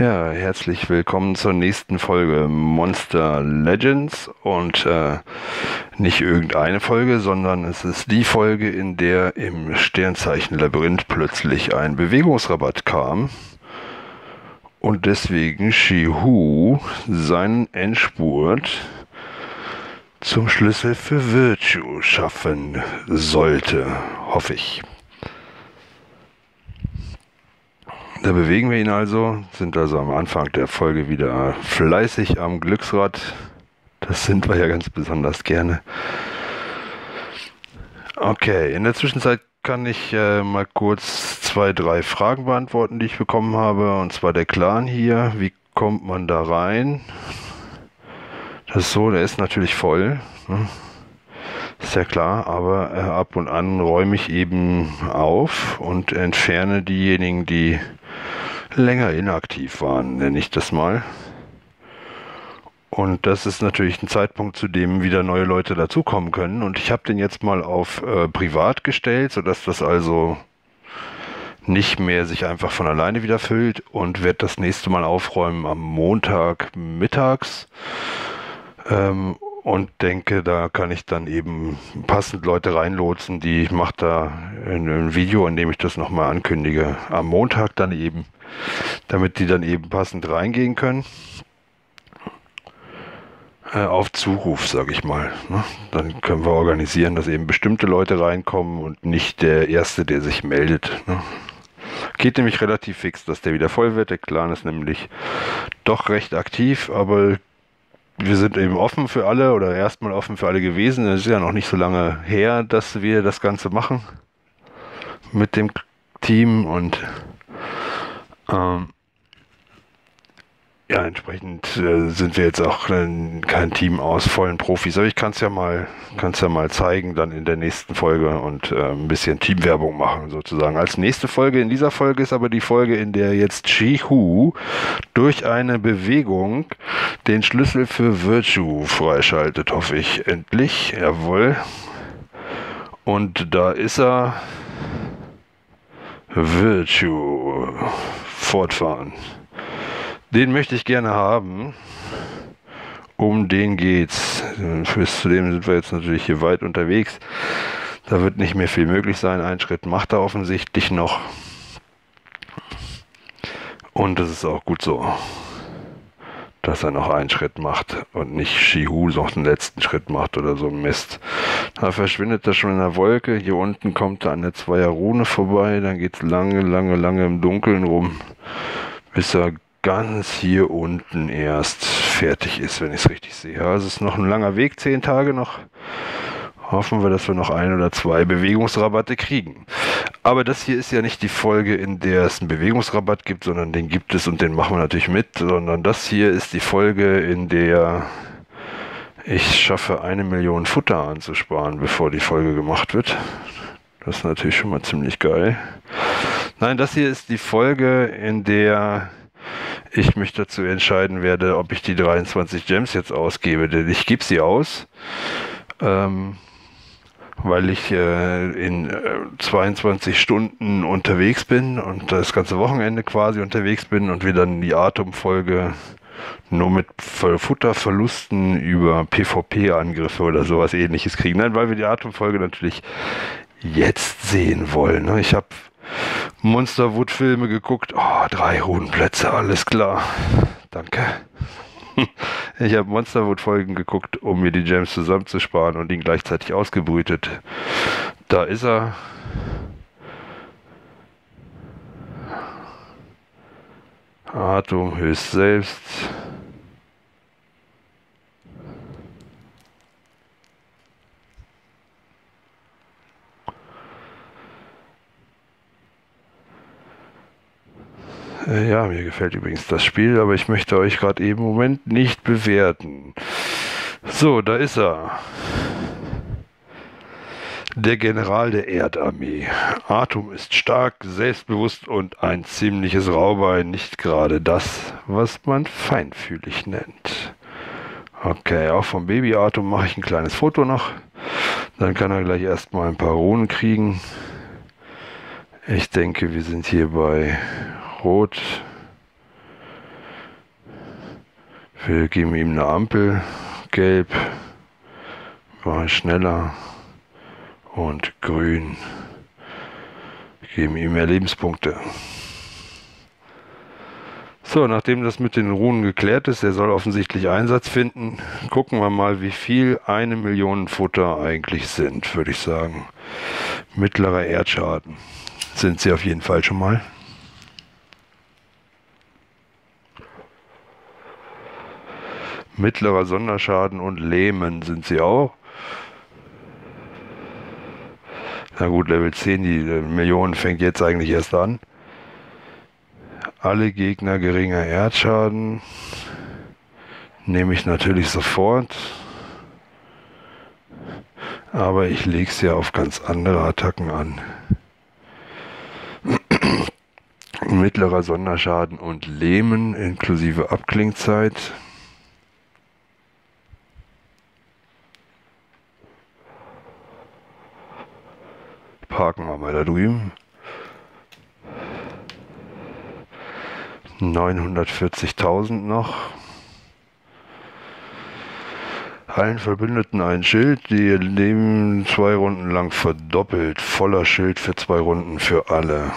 Ja, herzlich willkommen zur nächsten Folge Monster Legends und äh, nicht irgendeine Folge, sondern es ist die Folge, in der im Sternzeichen Labyrinth plötzlich ein Bewegungsrabatt kam und deswegen Shihu seinen Endspurt zum Schlüssel für Virtue schaffen sollte, hoffe ich. Da bewegen wir ihn also, sind also am Anfang der Folge wieder fleißig am Glücksrad. Das sind wir ja ganz besonders gerne. Okay, in der Zwischenzeit kann ich äh, mal kurz zwei, drei Fragen beantworten, die ich bekommen habe. Und zwar der Clan hier. Wie kommt man da rein? Das ist so, der ist natürlich voll. Ne? Ist ja klar, aber äh, ab und an räume ich eben auf und entferne diejenigen, die länger inaktiv waren, nenne ich das mal. Und das ist natürlich ein Zeitpunkt, zu dem wieder neue Leute dazukommen können. Und ich habe den jetzt mal auf äh, privat gestellt, sodass das also nicht mehr sich einfach von alleine wieder füllt und werde das nächste Mal aufräumen am Montag mittags. Ähm, und denke, da kann ich dann eben passend Leute reinlotsen, die ich mache da ein Video, in dem ich das nochmal ankündige. Am Montag dann eben, damit die dann eben passend reingehen können. Äh, auf Zuruf, sage ich mal. Ne? Dann können wir organisieren, dass eben bestimmte Leute reinkommen und nicht der Erste, der sich meldet. Ne? Geht nämlich relativ fix, dass der wieder voll wird. Der Clan ist nämlich doch recht aktiv, aber wir sind eben offen für alle oder erstmal offen für alle gewesen. Es ist ja noch nicht so lange her, dass wir das Ganze machen mit dem Team und ähm, ja, entsprechend äh, sind wir jetzt auch äh, kein Team aus vollen Profis. Aber ich kann es ja mal, kann ja mal zeigen dann in der nächsten Folge und äh, ein bisschen Teamwerbung machen sozusagen. Als nächste Folge in dieser Folge ist aber die Folge, in der jetzt Shihu durch eine Bewegung den Schlüssel für Virtue freischaltet, hoffe ich endlich. Jawohl. Und da ist er. Virtue. Fortfahren. Den möchte ich gerne haben. Um den geht's. Bis zu dem sind wir jetzt natürlich hier weit unterwegs. Da wird nicht mehr viel möglich sein. Ein Schritt macht er offensichtlich noch. Und das ist auch gut so, dass er noch einen Schritt macht und nicht Shihu noch den letzten Schritt macht oder so Mist. Da verschwindet er schon in der Wolke. Hier unten kommt er an der Zweierrune vorbei. Dann geht's lange, lange, lange im Dunkeln rum, bis er ganz hier unten erst fertig ist, wenn ich es richtig sehe. Also es ist noch ein langer Weg, zehn Tage noch. Hoffen wir, dass wir noch ein oder zwei Bewegungsrabatte kriegen. Aber das hier ist ja nicht die Folge, in der es einen Bewegungsrabatt gibt, sondern den gibt es und den machen wir natürlich mit, sondern das hier ist die Folge, in der ich schaffe, eine Million Futter anzusparen, bevor die Folge gemacht wird. Das ist natürlich schon mal ziemlich geil. Nein, das hier ist die Folge, in der ich mich dazu entscheiden werde, ob ich die 23 Gems jetzt ausgebe, denn ich gebe sie aus, ähm, weil ich äh, in äh, 22 Stunden unterwegs bin und das ganze Wochenende quasi unterwegs bin und wir dann die Atomfolge nur mit Futterverlusten über PvP-Angriffe oder sowas ähnliches kriegen. Nein, weil wir die Atomfolge natürlich jetzt sehen wollen. Ne? Ich habe Monsterwood-Filme geguckt. Oh, drei Ruhenplätze, alles klar. Danke. Ich habe Monsterwood-Folgen geguckt, um mir die Gems zusammenzusparen und ihn gleichzeitig ausgebrütet. Da ist er. Atom höchst selbst. Äh, mir gefällt übrigens das Spiel, aber ich möchte euch gerade eben im Moment nicht bewerten. So, da ist er. Der General der Erdarmee. Atom ist stark, selbstbewusst und ein ziemliches Raubein. Nicht gerade das, was man feinfühlig nennt. Okay, auch vom Baby Atom mache ich ein kleines Foto noch. Dann kann er gleich erstmal ein paar Runen kriegen. Ich denke, wir sind hier bei Rot. Wir geben ihm eine Ampel, gelb, machen schneller und grün. Geben ihm mehr Lebenspunkte. So, nachdem das mit den Runen geklärt ist, er soll offensichtlich Einsatz finden, gucken wir mal, wie viel eine Million Futter eigentlich sind, würde ich sagen. Mittlerer Erdschaden sind sie auf jeden Fall schon mal. Mittlerer Sonderschaden und Lähmen sind sie auch. Na gut, Level 10, die Million fängt jetzt eigentlich erst an. Alle Gegner geringer Erdschaden. Nehme ich natürlich sofort. Aber ich lege es ja auf ganz andere Attacken an. Mittlerer Sonderschaden und Lähmen inklusive Abklingzeit. Parken wir mal da drüben. 940.000 noch. Allen Verbündeten ein Schild, die ihr Leben zwei Runden lang verdoppelt. Voller Schild für zwei Runden für alle.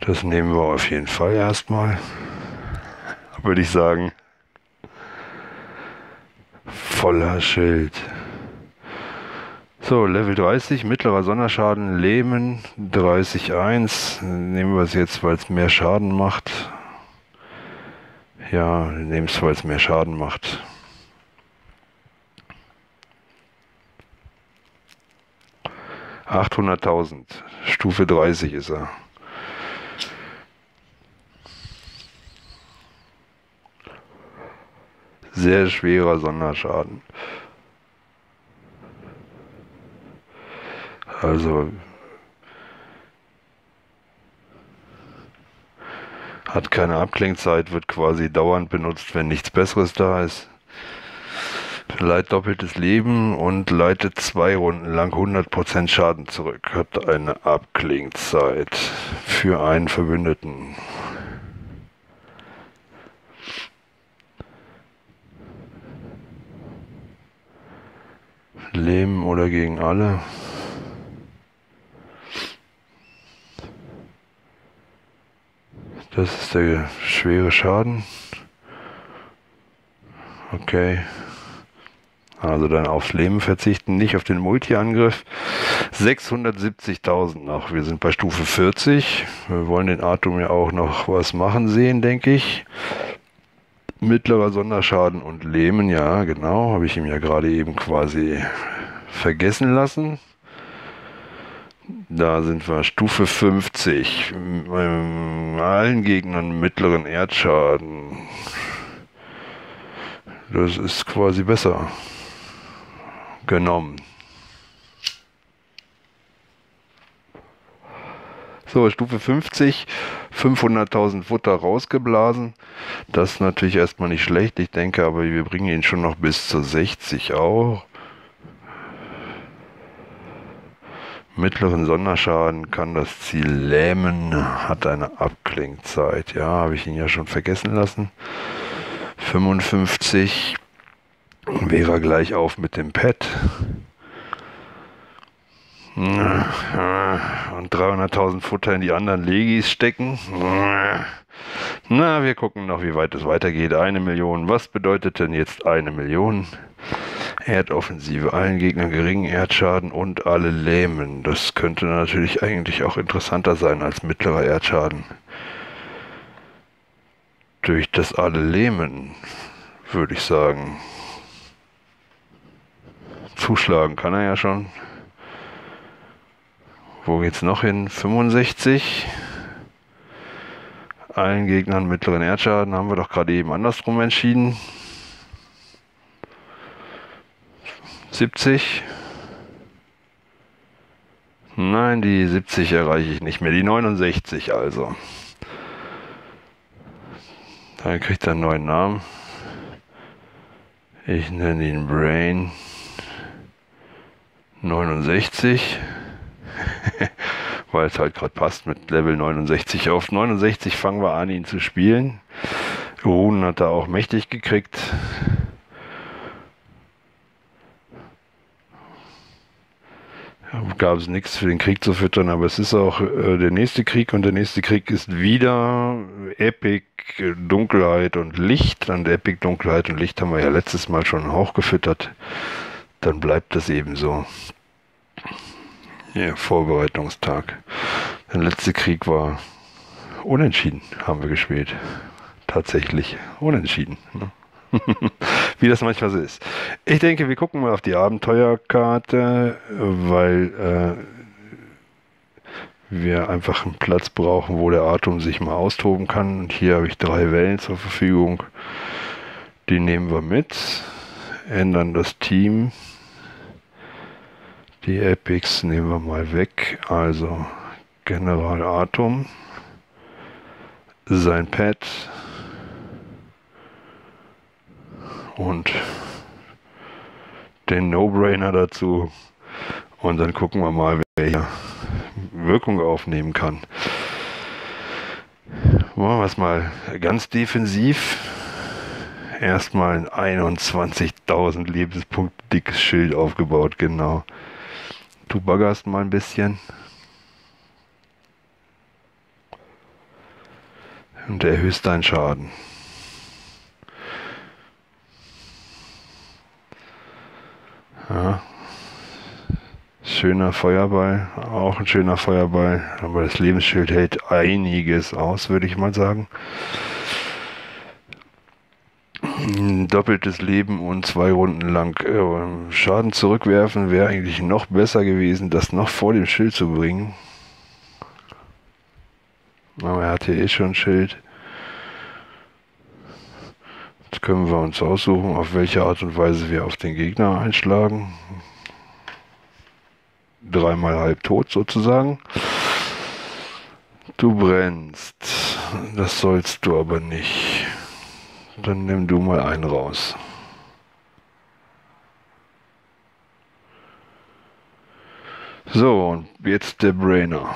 Das nehmen wir auf jeden Fall erstmal. Würde ich sagen. Voller Schild. So, Level 30, mittlerer Sonderschaden, Lähmen 30.1. Nehmen wir es jetzt, weil es mehr Schaden macht. Ja, nehmen es, weil es mehr Schaden macht. Achthunderttausend. Stufe 30 ist er. Sehr schwerer Sonderschaden. Also hat keine Abklingzeit, wird quasi dauernd benutzt, wenn nichts Besseres da ist. Leitet doppeltes Leben und leitet zwei Runden lang 100% Schaden zurück. Hat eine Abklingzeit für einen Verbündeten. Leben oder gegen alle. Das ist der schwere Schaden. Okay. Also dann aufs Leben verzichten, nicht auf den Multi-Angriff. 670.000 noch. Wir sind bei Stufe 40. Wir wollen den Atom ja auch noch was machen sehen, denke ich. Mittlerer Sonderschaden und Lähmen, ja, genau. Habe ich ihm ja gerade eben quasi vergessen lassen. Da sind wir Stufe 50. Bei allen Gegnern mittleren Erdschaden. Das ist quasi besser genommen. So, Stufe 50, 500.000 Futter rausgeblasen. Das ist natürlich erstmal nicht schlecht, ich denke, aber wir bringen ihn schon noch bis zu 60 auch. Mittleren Sonderschaden kann das Ziel lähmen, hat eine Abklingzeit. Ja, habe ich ihn ja schon vergessen lassen. 55 wäre gleich auf mit dem Pad. Und 300.000 Futter in die anderen Legis stecken. Na, wir gucken noch, wie weit es weitergeht. Eine Million. Was bedeutet denn jetzt eine Million? Erdoffensive, allen Gegnern geringen Erdschaden und alle lähmen. Das könnte natürlich eigentlich auch interessanter sein als mittlerer Erdschaden. Durch das alle lähmen, würde ich sagen. Zuschlagen kann er ja schon. Wo geht's noch hin? 65. Allen Gegnern mittleren Erdschaden haben wir doch gerade eben andersrum entschieden. 70. Nein, die 70 erreiche ich nicht mehr. Die 69 also. Dann kriegt er einen neuen Namen. Ich nenne ihn Brain 69. weil es halt gerade passt mit Level 69. Auf 69 fangen wir an, ihn zu spielen. Runen hat er auch mächtig gekriegt. Gab es nichts für den Krieg zu füttern, aber es ist auch äh, der nächste Krieg und der nächste Krieg ist wieder Epic Dunkelheit und Licht. Und Epic Dunkelheit und Licht haben wir ja letztes Mal schon hochgefüttert. Dann bleibt das eben so. Ja, Vorbereitungstag. Der letzte Krieg war unentschieden, haben wir gespielt. Tatsächlich unentschieden. Ne? Wie das manchmal so ist. Ich denke, wir gucken mal auf die Abenteuerkarte, weil äh, wir einfach einen Platz brauchen, wo der Atom sich mal austoben kann. Und hier habe ich drei Wellen zur Verfügung. Die nehmen wir mit, ändern das Team. Die Epics nehmen wir mal weg. Also General Atom, sein Pad, und den No-Brainer dazu. Und dann gucken wir mal, wer hier Wirkung aufnehmen kann. Machen wir es mal ganz defensiv. Erstmal ein 21.000 Lebenspunkte dickes Schild aufgebaut, genau. Du baggerst mal ein bisschen. Und erhöhst deinen Schaden. Ja. Schöner Feuerball, auch ein schöner Feuerball, aber das Lebensschild hält einiges aus, würde ich mal sagen. Doppeltes Leben und zwei Runden lang äh, Schaden zurückwerfen wäre eigentlich noch besser gewesen, das noch vor dem Schild zu bringen. Aber er hat hier eh schon ein Schild. Können wir uns aussuchen, auf welche Art und Weise wir auf den Gegner einschlagen. Dreimal halb tot sozusagen. Du brennst. Das sollst du aber nicht. Dann nimm du mal einen raus. So, und jetzt der Brainer.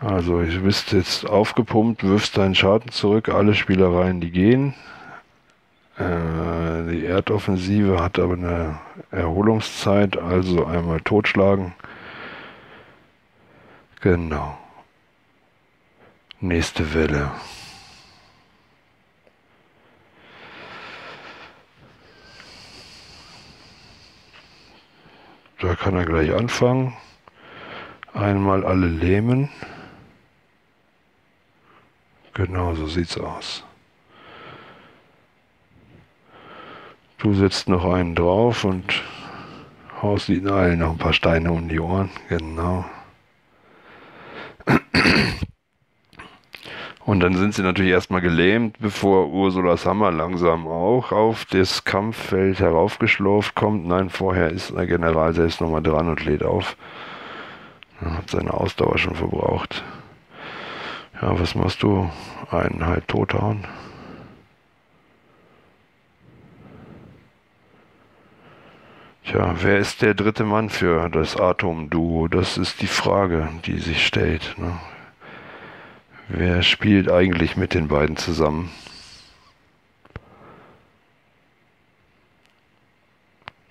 Also du bist jetzt aufgepumpt, wirfst deinen Schaden zurück, alle Spielereien, die gehen. Äh, die Erdoffensive hat aber eine Erholungszeit, also einmal totschlagen. Genau. Nächste Welle. Da kann er gleich anfangen. Einmal alle lähmen. Genau, so sieht's aus. Du setzt noch einen drauf und haust ihnen allen noch ein paar Steine um die Ohren. Genau. Und dann sind sie natürlich erstmal gelähmt, bevor Ursulas Hammer langsam auch auf das Kampffeld heraufgeschlurft kommt. Nein, vorher ist der General selbst nochmal dran und lädt auf. Er hat seine Ausdauer schon verbraucht. Ja, was machst du? Einen halt tothauen. Tja, wer ist der dritte Mann für das Atom-Duo? Das ist die Frage, die sich stellt. Ne? Wer spielt eigentlich mit den beiden zusammen?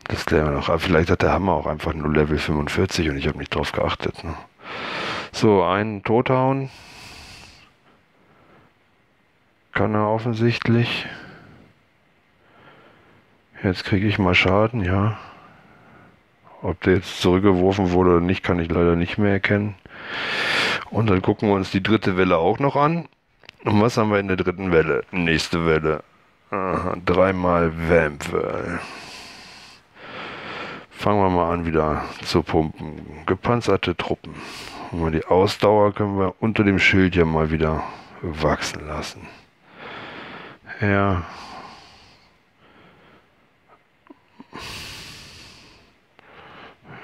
Das klären wir noch. Aber vielleicht hat der Hammer auch einfach nur Level 45 und ich habe nicht drauf geachtet. Ne? So, einen tothauen kann er offensichtlich. Jetzt kriege ich mal Schaden, ja. Ob der jetzt zurückgeworfen wurde oder nicht, kann ich leider nicht mehr erkennen. Und dann gucken wir uns die dritte Welle auch noch an. Und was haben wir in der dritten Welle? Nächste Welle. Aha, dreimal Vampwell. Fangen wir mal an wieder zu pumpen. Gepanzerte Truppen. Und die Ausdauer können wir unter dem Schild ja mal wieder wachsen lassen. Ja.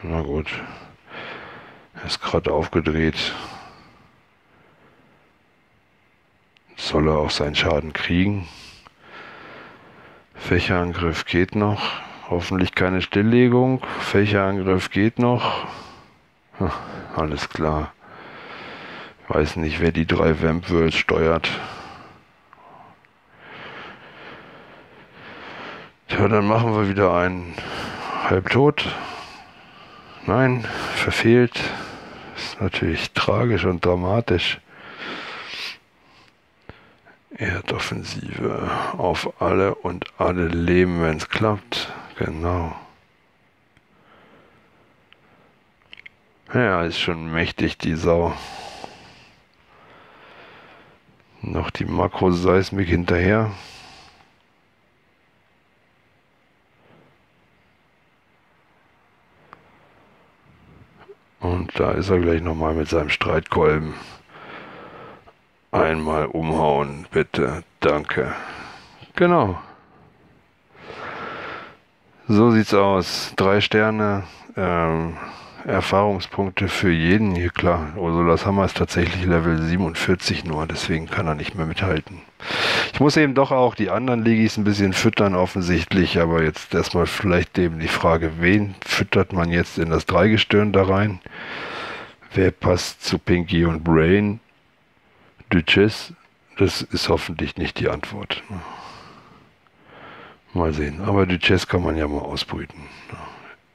Na gut. Er ist gerade aufgedreht. Soll er auch seinen Schaden kriegen? Fächerangriff geht noch. Hoffentlich keine Stilllegung. Fächerangriff geht noch. alles klar. Ich weiß nicht, wer die drei Vamp Worlds steuert. Tja, dann machen wir wieder einen halbtot. Nein, verfehlt. Ist natürlich tragisch und dramatisch. Erdoffensive auf alle und alle leben, wenn es klappt. Genau. Ja, ist schon mächtig, die Sau. Noch die Makroseismik hinterher. Und da ist er gleich nochmal mit seinem Streitkolben. Einmal umhauen, bitte. Danke. Genau. So sieht's aus. Drei Sterne. Ähm, Erfahrungspunkte für jeden. Hier klar, Ursulas Hammer ist tatsächlich Level 47 nur, deswegen kann er nicht mehr mithalten. Ich muss eben doch auch die anderen Ligis ein bisschen füttern, offensichtlich, aber jetzt erstmal vielleicht eben die Frage, wen füttert man jetzt in das Dreigestirn da rein? Wer passt zu Pinky und Brain? Duchess? Das ist hoffentlich nicht die Antwort. Mal sehen. Aber Duchess kann man ja mal ausbrüten.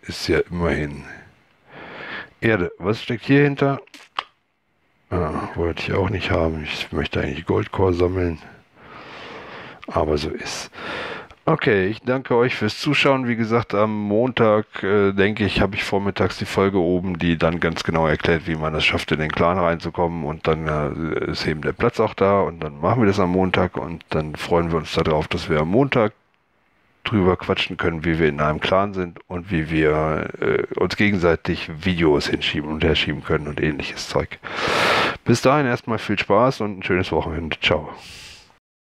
Ist ja immerhin Erde. Was steckt hier hinter? Ah, wollte ich auch nicht haben. Ich möchte eigentlich Goldcore sammeln. Aber so ist. Okay, ich danke euch fürs Zuschauen. Wie gesagt, am Montag, äh, denke ich, habe ich vormittags die Folge oben, die dann ganz genau erklärt, wie man es schafft, in den Clan reinzukommen. Und dann äh, ist eben der Platz auch da. Und dann machen wir das am Montag. Und dann freuen wir uns darauf, dass wir am Montag drüber quatschen können, wie wir in einem Clan sind und wie wir äh, uns gegenseitig Videos hinschieben und herschieben können und ähnliches Zeug. Bis dahin erstmal viel Spaß und ein schönes Wochenende. Ciao.